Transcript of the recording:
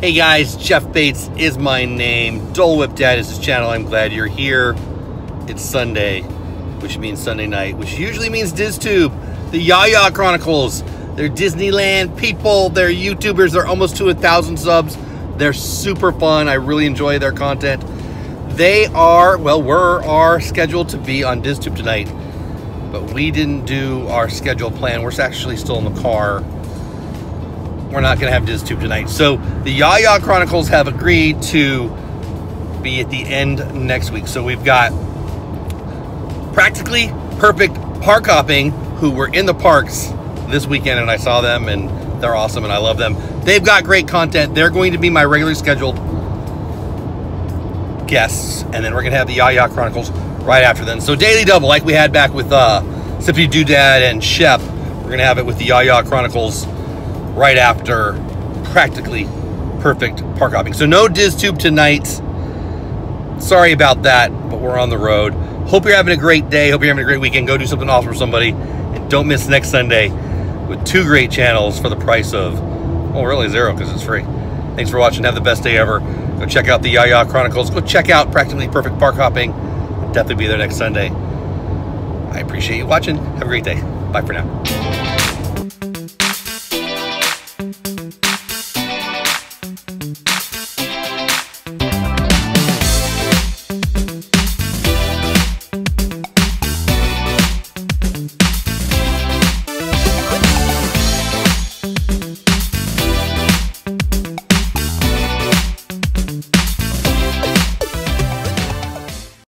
Hey guys, Jeff Bates is my name. Dole Whip Dad is his channel. I'm glad you're here. It's Sunday, which means Sunday night, which usually means DisTube, the Yaya Chronicles. They're Disneyland people, they're YouTubers, they're almost to a thousand subs. They're super fun. I really enjoy their content. They are, well, we're are scheduled to be on DisTube tonight, but we didn't do our scheduled plan. We're actually still in the car. We're not going to have DisTube tonight. So the Yaya Chronicles have agreed to be at the end next week. So we've got practically perfect park hopping who were in the parks this weekend and I saw them and they're awesome and I love them. They've got great content. They're going to be my regularly scheduled guests, and then we're gonna have the Yaya Chronicles right after then. So daily double, like we had back with uh, Sippy Doodad and Shep, we're gonna have it with the Yaya Chronicles right after practically perfect park hopping. So no DisTube tonight. Sorry about that, but we're on the road. Hope you're having a great day. Hope you're having a great weekend. Go do something awesome for somebody. And don't miss next Sunday with two great channels for the price of, well, really zero because it's free. Thanks for watching. Have the best day ever. Go check out the Yaya Chronicles. Go check out Practically Perfect Park Hopping. I'll definitely be there next Sunday. I appreciate you watching. Have a great day. Bye for now. Thank you.